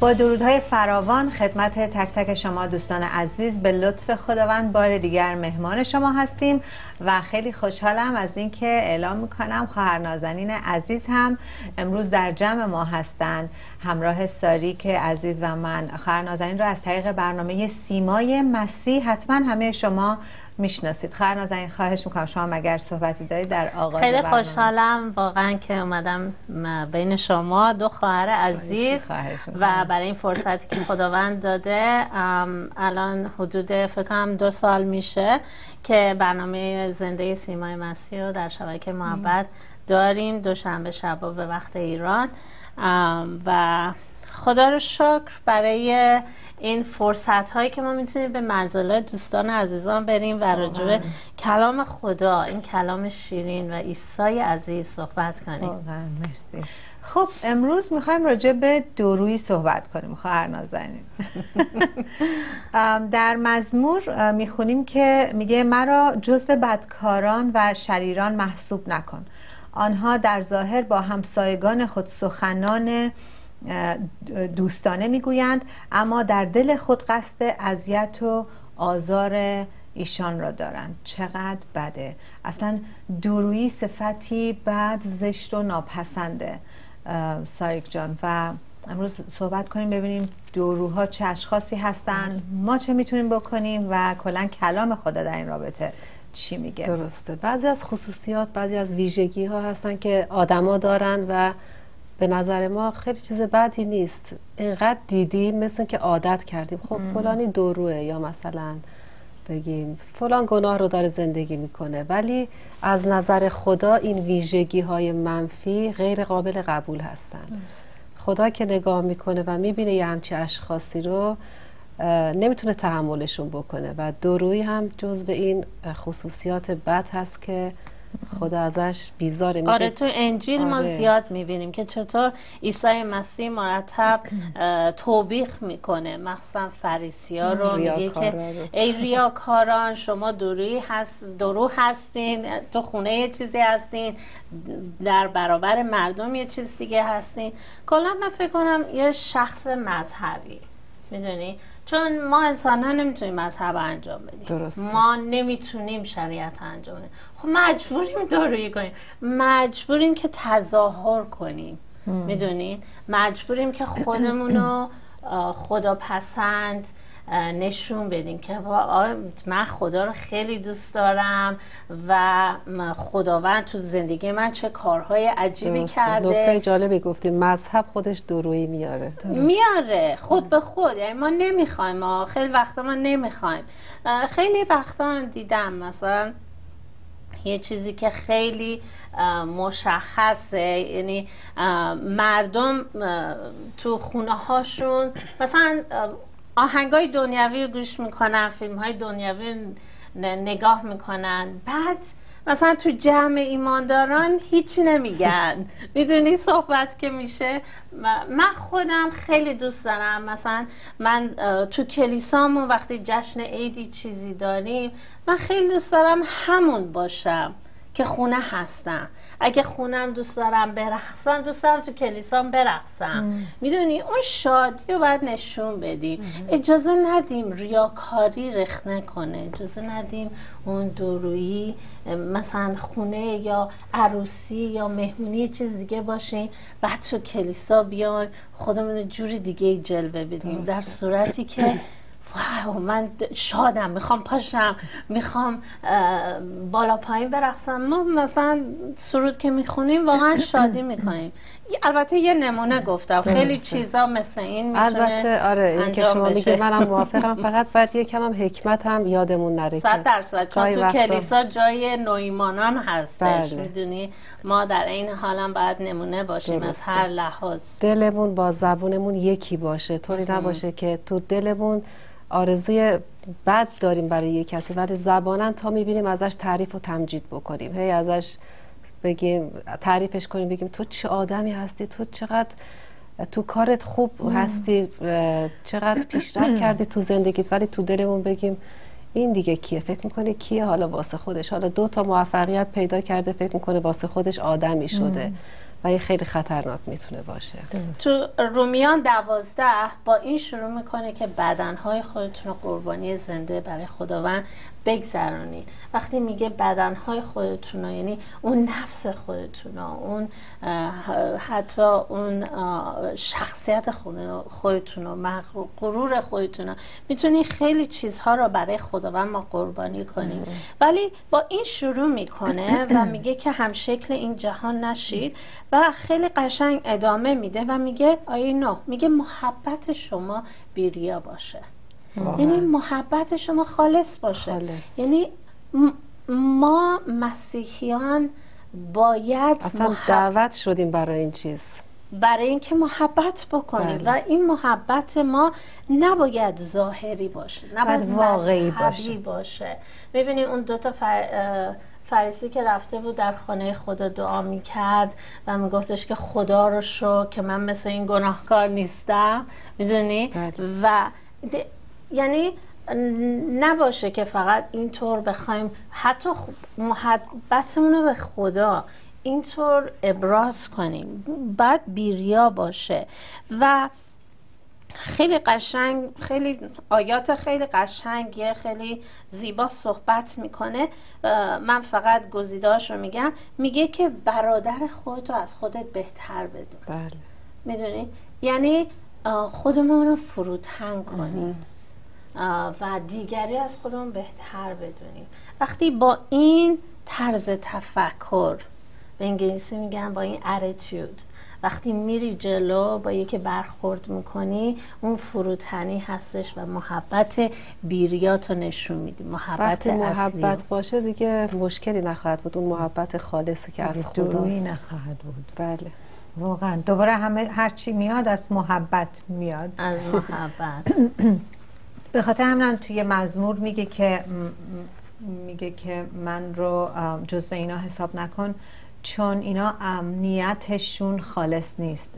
با درودهای فراوان خدمت تک تک شما دوستان عزیز به لطف خداوند بار دیگر مهمان شما هستیم و خیلی خوشحالم از اینکه اعلام می‌کنم خواهر نازنین عزیز هم امروز در جمع ما هستند همراه ساریک عزیز و من. خواهر نازنین رو از طریق برنامه سیمای مسیح حتما همه شما می‌شناسید. خواهر نازنین خواهش می‌کنم شما مگر صحبتی دارید در آغاز خیلی. خوشحالم واقعا که اومدم بین شما دو خواهر عزیز خواهش. و برای این فرصتی که خداوند داده الان حدود فکر کنم دو سال میشه که برنامه زنده سیمای مسیح رو در شبکه محبت داریم. دوشنبه شبا به وقت ایران. و خدا رو شکر برای این فرصت هایی که ما می‌تونیم به منزل دوستان عزیزان بریم و راجع به کلام خدا این کلام شیرین و عیسی عزیز صحبت کنیم. واقعا مرسی. خب امروز می‌خوایم راجع به دورویی صحبت کنیم. خواهر نازنین ام، در مزمور می‌خونیم که میگه مرا جزو بدکاران و شریران محسوب نکن. آنها در ظاهر با همسایگان خود سخنان دوستانه می‌گویند اما در دل خود قصد اذیت و آزار ایشان را دارند. چقدر بده. اصلا دورویی صفتی بد زشت و ناپسنده اه، ساریک جان. و امروز صحبت کنیم ببینیم دوروها چه اشخاصی هستند. ما چه می‌تونیم بکنیم و کلا کلام خدا در این رابطه چی میگه. درسته. بعضی از خصوصیات بعضی از ویژگی ها هستن که آدما دارن و به نظر ما خیلی چیز بدی نیست. اینقدر دیدیم مثل که عادت کردیم. خب فلانی دوروه یا مثلا بگیم فلان گناه رو داره زندگی می‌کنه. ولی از نظر خدا این ویژگی های منفی غیر قابل قبول هستن. خدا که نگاه می‌کنه و می‌بینه یه همچی اشخاصی رو نمی‌تونه تحملشون بکنه. و دورویی هم جز به این خصوصیات بد هست که خدا ازش بیزاره میگه آره تو انجیل ما آره. زیاد می‌بینیم که چطور عیسی مسیح مرتب توبیخ می‌کنه مخصوصا فریسی ها رو میگه که. ای ریاکاران شما دروی هست درو هستین تو خونه یه چیزی هستین در برابر مردم یه چیز دیگه هستین کلا من فکر کنم یه شخص مذهبی می‌دونی چون ما انسان ها نمی‌تونیم مذهب انجام بدیم درسته. ما نمی‌تونیم شریعت انجام بدیم خب مجبوریم دارویی کنیم. مجبوریم که تظاهر کنیم. می‌دونید مجبوریم که خودمون رو آه، خداپسند آه، نشون بدیم که من خدا رو خیلی دوست دارم و خداوند تو زندگی من چه کارهای عجیبی درسته. نکته کرده جالبی گفتیم مذهب خودش دورویی میاره. میاره. خود به خود. یعنی ما نمی‌خوایم. ما خیلی وقتا ما نمی‌خوایم. خیلی وقتا دیدم مثلا یه چیزی که خیلی مشخصه. یعنی مردم تو خونه هاشون مثلا آهنگ های دنیوی رو گوش می‌کنن فیلم های دنیوی نگاه می‌کنن. بعد مثلا تو جمع ایمانداران هیچی نمیگن. می‌دونی صحبت که میشه؟ من خودم خیلی دوست دارم. مثلا من تو کلیسامون وقتی جشن عیدی چیزی داریم من خیلی دوست دارم همون باشم. که خونه هستم. اگه خونم دوست دارم برقصم دوست دارم تو کلیسام برقصم. می‌دونی؟ اون شادی رو باید نشون بدیم. اجازه ندیم ریاکاری رخ نکنه. اجازه ندیم اون دورویی مثلا خونه یا عروسی یا مهمونی چیز دیگه باشیم. بعد تو کلیسا بیایم خودمون جوری دیگه جلوه بدیم. در صورتی که واو من شادم می‌خوام پاشم می‌خوام بالا پایین برقصم ما مثلا سرود که می‌خونیم واقعا شادی می‌کنیم البته یه نمونه گفتم خیلی. چیزا مثل این می‌تونه البته آره این که شما. میگه منم موافقم فقط باید یکم هم حکمت هم یادمون نره صد درصد چون تو کلیسا جای نویمانان هستش بله. می‌دونی ما در این حالم باید نمونه باشیم از درسته. هر لحاظ دلمون با زبونمون یکی باشه طوری نباشه که تو دلمون آرزوی بد داریم برای یک کسی ولی زبانا تا می‌بینیم ازش تعریف و تمجید بکنیم. هی ازش بگیم تعریفش کنیم بگیم تو چه آدمی هستی؟ تو چقدر تو کارت خوب هستی؟ چقدر پیشرفت کردی تو زندگیت؟ ولی تو دلمون بگیم این دیگه کیه؟ فکر می‌کنه کیه حالا واسه خودش؟ حالا دو تا موفقیت پیدا کرده فکر می‌کنه واسه خودش آدمی شده. و این خیلی خطرناک می‌تونه باشه. تو رومیان دوازده با این شروع می‌کنه که بدنهای خودتون رو قربانی زنده برای خداوند بگذرانید وقتی میگه بدنهای خودتون یعنی اون نفس خودتون اون حتی اون شخصیت خودتون و غرور خودتون می‌تونی خیلی چیزها رو برای خداوند ما قربانی کنیم ولی با این شروع می‌کنه و میگه که هم شکل این جهان نشید و خیلی قشنگ ادامه میده و میگه آیه نو میگه محبت شما بیریا باشه. یعنی محبت شما خالص باشه خالص. یعنی ما مسیحیان باید اصلا دعوت شدیم برای این چیز برای اینکه محبت بکنیم بله. و این محبت ما نباید ظاهری باشه نباید واقعی باشه, باشه. ببینید اون دوتا فر... فریسی که رفته بود در خانه خدا دعا می‌کرد و میگفتش که خدا رو شو که من مثل این گناهکار نیستم می‌دونی بله. و یعنی نباشه که فقط اینطور بخوایم. حتی محبتمون رو به خدا اینطور ابراز کنیم. بعد بیریا باشه. و خیلی قشنگ خیلی آیات خیلی قشنگیه خیلی زیبا صحبت می‌کنه. من فقط گزیداش رو میگم. میگه که برادر خودتو از خودت بهتر بدون. بله. می‌دونی؟ یعنی خودمون رو فروتن کنیم و دیگری از خودمون بهتر بدونیم. وقتی با این طرز تفکر به انگلیسی میگن با این اتیتود وقتی میری جلو با یکی برخورد می‌کنی اون فروتنی هستش و محبت بیریاتو نشون میدی محبت وقتی محبت باشه دیگه مشکلی نخواهد بود اون محبت خالصی که از خداست نخواهد بود. بله. واقعا. دوباره همه هرچی میاد از محبت میاد. از محبت. به خاطر همینم توی مزمور میگه که میگه که من رو جزو اینا حساب نکن چون اینا امنیتشون خالص نیست.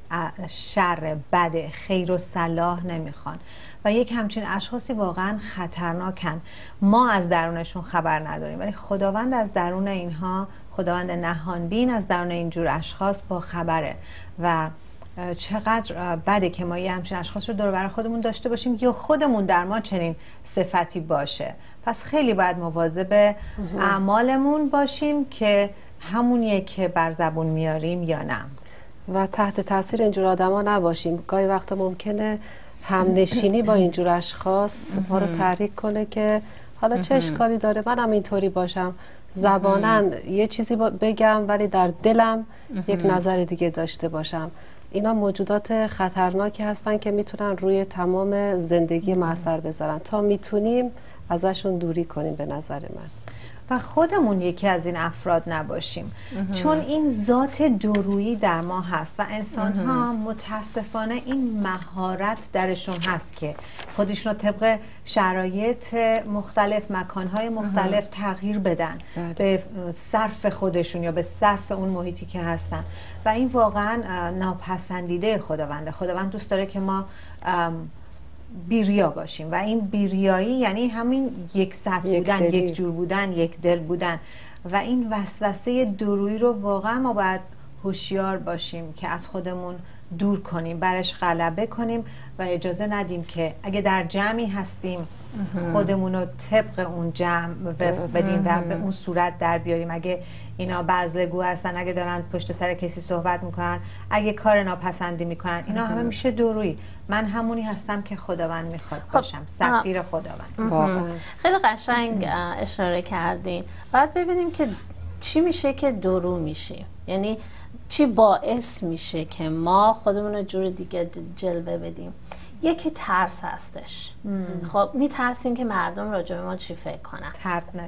شر بد خیر و صلاح نمی‌خوان. و یک همچین اشخاصی واقعا خطرناکن. ما از درونشون خبر نداریم. ولی خداوند از درون اینها خداوند نهانبین از درون اینجور اشخاص با خبره. و چقدر بده که ما یه همچین اشخاص رو دور بر خودمون داشته باشیم یا خودمون در ما چنین صفتی باشه. پس خیلی باید مواظب اعمالمون باشیم که همونیه که بر زبون میاریم یا نه. و تحت تاثیر اینجور آدما نباشیم. گاهی وقتا ممکنه همنشینی با اینجور اشخاص ما رو تحریک کنه که حالا چه اشکالی داره؟ منم اینطوری باشم. زبانن یه چیزی بگم ولی در دلم یک نظر دیگه داشته باشم. اینا موجودات خطرناکی هستن که می‌تونن روی تمام زندگی ما اثر بذارن. تا می‌تونیم ازشون دوری کنیم به نظر من. و خودمون یکی از این افراد نباشیم. چون این ذات درویی در ما هست و انسان ها متاسفانه این مهارت درشون هست که خودشون رو طبق شرایط مختلف مکانهای مختلف تغییر بدن بله. به صرف خودشون یا به صرف اون محیطی که هستن. و این واقعا ناپسندیده خداونده. خداوند دوست داره که ما بیریا باشیم. و این بیریایی یعنی همین یک سطح بودن یک جور بودن یک دل بودن. و این وسوسه درویی رو واقعا ما باید هوشیار باشیم که از خودمون دور کنیم برش غلبه کنیم و اجازه ندیم که اگه در جمعی هستیم خودمون رو طبق اون جمع بدیم و به اون صورت در بیاریم. اگه اینا بزلگو هستن اگه دارن پشت سر کسی صحبت می‌کنن اگه کار ناپسندی می‌کنن اینا همه میشه دوروی من همونی هستم که خداوند می‌خواد خب، باشم. سفیر خداوند. خیلی قشنگ اشاره کردین. بعد ببینیم که چی میشه که درو میشیم یعنی چی باعث میشه که ما خودمون رو جور دیگه جلوه بدیم؟ یکی ترس هستش. خب میترسیم که مردم راجع به ما چی فکر کنن؟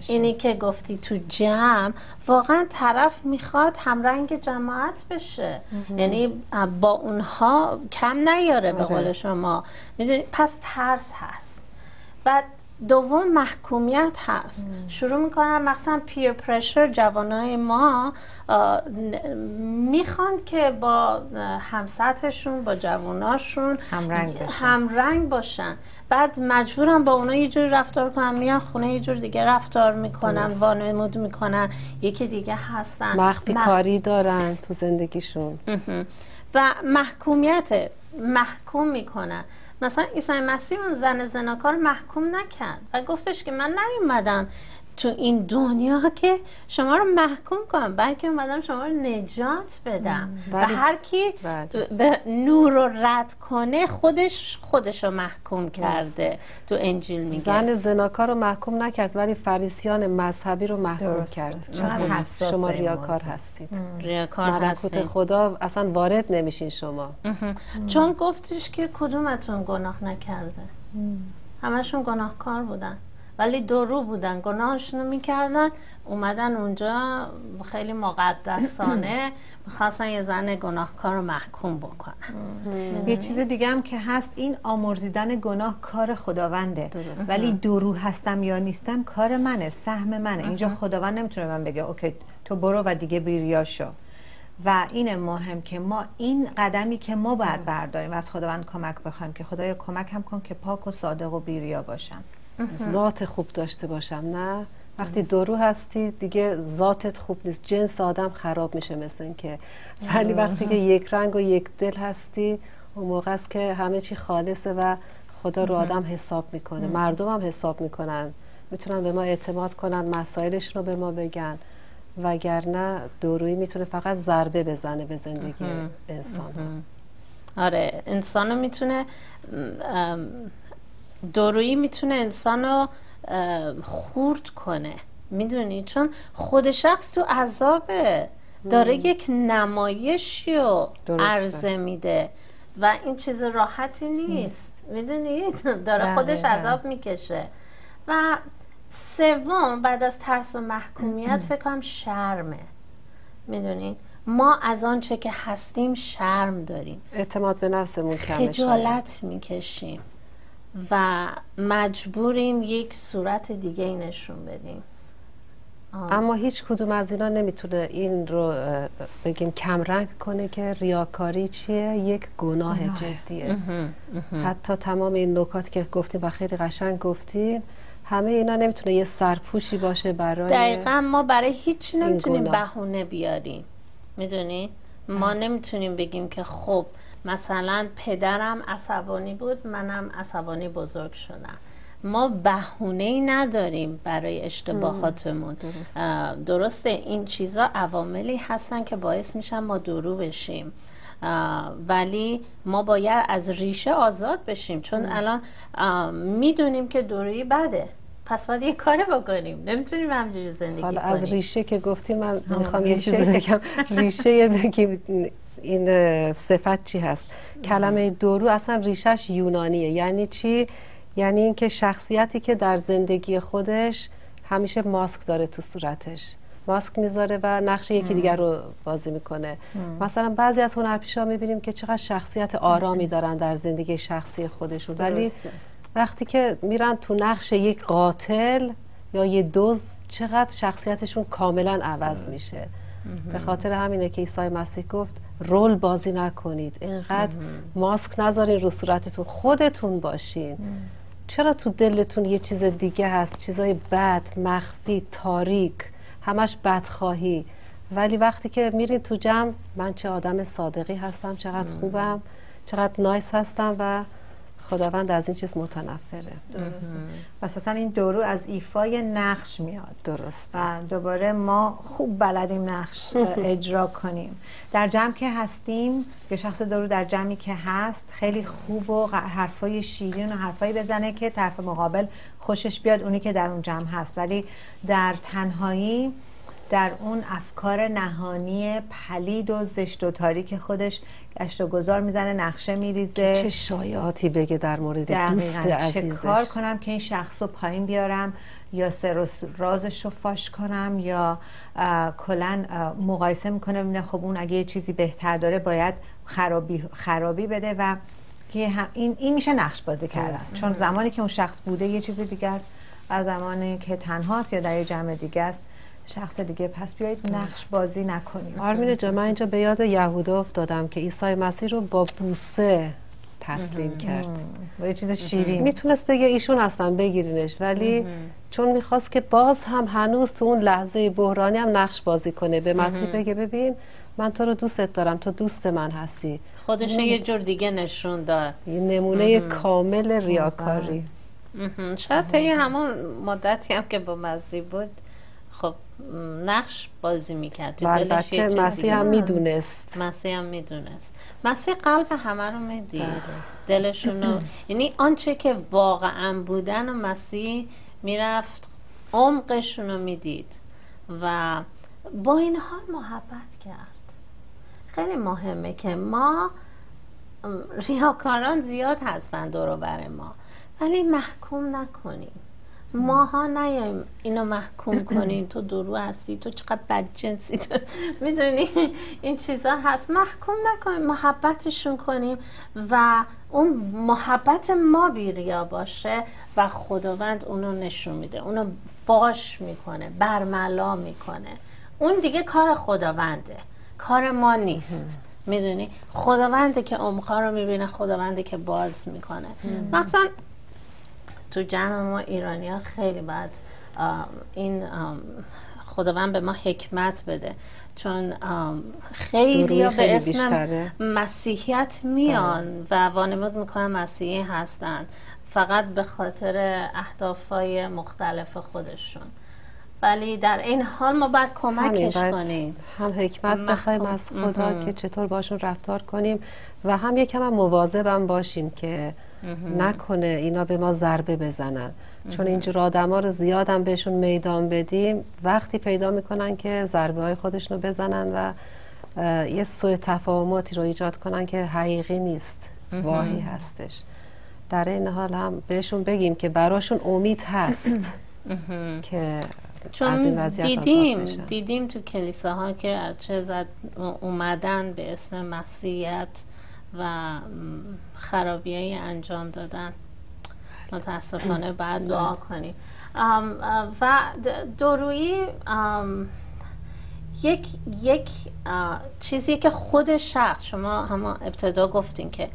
اینی که گفتی تو جمع واقعا طرف می‌خواد همرنگ جماعت بشه. یعنی با اونها کم نیاره به قول آره. شما. می‌دونی؟ پس ترس هست. و دوم محکومیت هست. شروع می‌کنن مثلا پیر پرشر جوانای ما می‌خوان که با همسطشون با جواناشون همرنگ باشن. همرنگ باشن. بعد مجبورم با اونا یه جوری رفتار کنم میان خونه یه جور دیگه رفتار می‌کنن وانمود می‌کنن یکی دیگه هستن. مخفی کاری دارن تو زندگیشون. و محکومیت محکوم می‌کنن. مثلا عیسی مسیح اون زن زناکار محکوم نکرد. و گفتش که من نیومدم. تو این دنیا که شما رو محکوم کنم بلکه اومدم شما رو نجات بدم. و هر کی بله. به نور رو رد کنه خودش خودش رو محکوم کرده. تو انجیل میگه. زن زناکار رو محکوم نکرد ولی فریسیان مذهبی رو محکوم کرد. شما ریاکار هستید. ریاکار هستید خدا اصلا وارد نمیشین شما. چون گفتش که کدومتون گناه نکرده. همشون گناهکار بودن. ولی رو بودن گناهشون می‌کردن. اومدن اونجا خیلی مقدسانه. می‌خواستن یه زن گناهکار رو محکوم بکنن. یه چیز دیگه هم که هست این آمرزیدن گناه کار خداونده ولی درو هستم یا نیستم کار منه سهم منه. اینجا خداوند نمی‌تونه من بگه اوکی تو برو و دیگه بیریا شو. و این مهم که ما این قدمی که ما باید برداریم و از خداوند کمک بخوایم که خدای کمک هم کن که پاک و صادق و بیریا باشم. ذات خوب داشته باشم نه؟ وقتی درو هستی دیگه ذاتت خوب نیست. جنس آدم خراب میشه مثل که ولی وقتی که یک رنگ و یک دل هستی اون موقع است که همه چی خالصه و خدا رو آدم حساب می‌کنه. مردم هم حساب می‌کنن. می‌تونن به ما اعتماد کنن مسائلش رو به ما بگن. وگرنه دورویی می‌تونه فقط ضربه بزنه به زندگی انسان آره انسان می‌تونه دورویی می‌تونه انسان رو خورد کنه. می‌دونی؟ چون خود شخص تو عذابه. داره یک نمایشی رو عرضه میده. و این چیز راحتی نیست. می‌دونی؟ داره بله، خودش بله. عذاب می‌کشه. و سوم بعد از ترس و محکومیت فکر کنم شرمه. می‌دونی؟ ما از آنچه که هستیم شرم داریم. اعتماد به نفسمون کمه خجالت می‌کشیم. و مجبوریم یک صورت دیگه نشون بدیم. اما هیچ کدوم از اینا نمی‌تونه این رو بگیم کمرنگ کنه که ریاکاری چیه؟ یک گناه, جدیه. حتی تمام این نکات که گفتیم و خیلی قشنگ گفتیم همه اینا نمی‌تونه یه سرپوشی باشه برای دقیقا ما برای هیچ نمی‌تونیم بهونه بیاریم. می‌دونی؟ ما نمی‌تونیم بگیم که خب مثلا پدرم عصبانی بود منم عصبانی بزرگ شدم. ما بهونه ای نداریم برای اشتباهاتمون. درسته این چیزا عواملی هستن که باعث میشن ما درو بشیم. ولی ما باید از ریشه آزاد بشیم. چون الان می‌دونیم که دورویی بده. پس باید یه کاری بکنیم. نمی‌تونیم همجوری زندگی حالا کنیم. از ریشه که گفتیم من می‌خوام یه چیزی بگم. ریشه بگیم. این صفت چی هست؟ کلمه دورو اصلا ریشش یونانیه. یعنی چی؟ یعنی اینکه شخصیتی که در زندگی خودش همیشه ماسک داره تو صورتش. ماسک می‌ذاره و نقش یکی دیگر رو بازی می‌کنه. مثلا بعضی از هنرپیشا می‌بینیم که چقدر شخصیت آرامی دارن در زندگی شخصی خودشون. ولی وقتی که میرن تو نقش یک قاتل یا یه دوز چقدر شخصیتشون کاملا عوض میشه. به خاطر همینه که عیسی مسیح گفت رول بازی نکنید. اینقدر ماسک نذارین رو صورتتون. خودتون باشین. چرا تو دلتون یه چیز دیگه هست؟ چیزای بد مخفی تاریک. همش بدخواهی. ولی وقتی که میرین تو جمع من چه آدم صادقی هستم چقدر خوبم چقدر نایس هستم و خداوند از این چیز متنفره. درسته. اساسا این دورو از ایفای نقش میاد. درست و دوباره ما خوب بلدیم نقش اجرا کنیم. در جمع که هستیم یه شخص دورو در جمعی که هست خیلی خوب و حرفای شیرین و حرفایی بزنه که طرف مقابل خوشش بیاد اونی که در اون جمع هست. ولی در تنهایی در اون افکار نهانی پلید و زشت و تاریک خودش گشت و گذار می‌زنه نقشه میریزه. چه شایعاتی بگه در مورد دوست عزیزش چه کار کنم که این شخص رو پایین بیارم یا سر رازش رو فاش کنم یا کلا مقایسه می‌کنه ببینه خب اون اگه یه چیزی بهتر داره باید خرابی, خرابی بده و که این, این میشه نقش بازی کردن چون زمانی که اون شخص بوده یه چیز دیگه است و زمانی که تنهاست یا در یه جمع دیگه است شخص دیگه. پس بیایید نقش بازی نکنیم. آرمین جا من اینجا به یاد یهودا افتادم که عیسی مسیح رو با بوسه تسلیم کرد. با یه چیز شیرین. می‌تونست بگه ایشون هستن بگیرینش. ولی چون می‌خواست که باز هم هنوز تو اون لحظه بحرانی هم نقش بازی کنه به مسیح بگه ببین من تو رو دوستت دارم تو دوست من هستی. خودش یه جور دیگه نشون داد. یه نمونه کامل ریاکاری. شاید طی همون مدتی هم که با مسیح بود خب نقش بازی می‌کرد تو دلش یه چیزی مسیح هم می‌دونست. مسیح هم می‌دونست. مسیح قلب همه رو می‌دید. دلشون رو. یعنی آنچه که واقعا بودن و مسیح می‌رفت عمقشون رو می‌دید و با این حال محبت کرد. خیلی مهمه که ما ریاکاران زیاد هستن دور بر ما. ولی محکوم نکنیم. ماها نیایم اینو محکوم کنیم. تو درو هستی تو چقدر بدجنسی تو می‌دونی؟ این چیزا هست. محکوم نکنیم محبتشون کنیم و اون محبت ما بیریا باشه و خداوند اونو نشون میده. اونو فاش می‌کنه برملا می‌کنه. اون دیگه کار خداونده. کار ما نیست. می‌دونی؟ خداونده که عمقا رو می‌بینه خداونده که باز می‌کنه. مثلا تو جمع ما ایرانی ها خیلی بعد این خداوند به ما حکمت بده. چون خیلی, به اسم مسیحیت میان و وانمود می‌کنن مسیحی هستن. فقط به خاطر اهداف های مختلف خودشون. ولی در این حال ما باید کمکش کنیم. هم حکمت بخوایم از خدا که چطور باشون رفتار کنیم و هم یکم هم مواظبم باشیم که نکنه اینا به ما ضربه بزنن. چون اینجور آدم ها رو زیاد هم بهشون میدان بدیم وقتی پیدا می‌کنن که ضربه های خودشون رو بزنن و یه سوء تفاهماتی رو ایجاد کنن که حقیقی نیست. واهی هستش. در این حال هم بهشون بگیم که براشون امید هست که چون دیدیم دیدیم تو کلیساها که چه زد اومدن به اسم مسیحیت و خرابی های انجام دادن. متاسفانه بعد دعا کنیم. و درویی یک یک چیزی که خود شخص شما هم ابتدا گفتین که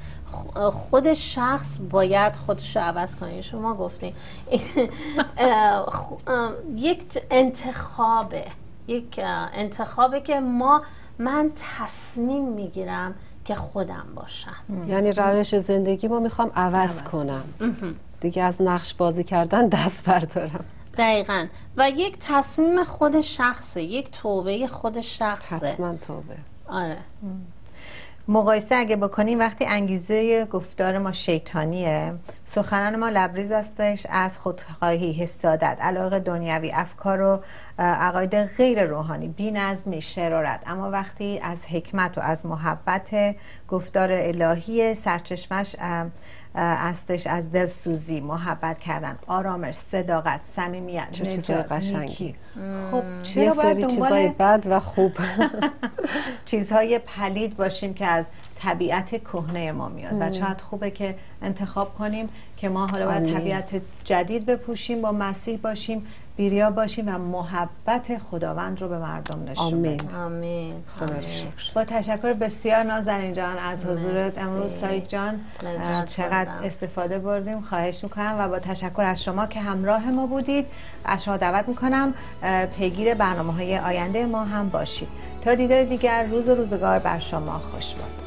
خود شخص باید خودش رو عوض کنه. شما گفتین. یک انتخابه. یک انتخابه که ما من تصمیم می‌گیرم که خودم باشم. یعنی روش زندگی ما می‌خوام عوض, کنم. دیگه از نقش بازی کردن دست بردارم. دقیقا. و یک تصمیم خود شخصه یک توبه خود شخصه. حتما توبه. آره. مقایسه اگه بکنیم وقتی انگیزه گفتار ما شیطانیه سخنان ما لبریز استش از خودخواهی حسادت علاقه دنیوی افکار و عقاید غیر روحانی. بی نظمی شرارت. اما وقتی از حکمت و از محبت گفتار الهی سرچشمش استش از دلسوزی محبت کردن آرامش صداقت صمیمیت چه چیزای قشنگی. خب چرا یه سری چیزای بد و خوب. چیزهای پلید باشیم که از طبیعت کهنه ما میاد. و چقدر خوبه که انتخاب کنیم که ما حالا باید طبیعت جدید بپوشیم با مسیح باشیم. بیریا باشیم و محبت خداوند رو به مردم نشون بدیم. آمین. با تشکر بسیار نازنین جان از حضورت. امروز سایک جان چقدر استفاده بردیم؟ خواهش می‌کنم و با تشکر از شما که همراه ما بودید. از شما دعوت می‌کنم پیگیر برنامه های آینده ما هم باشید. تا دیدار دیگر روز و روزگار بر شما خوش باد.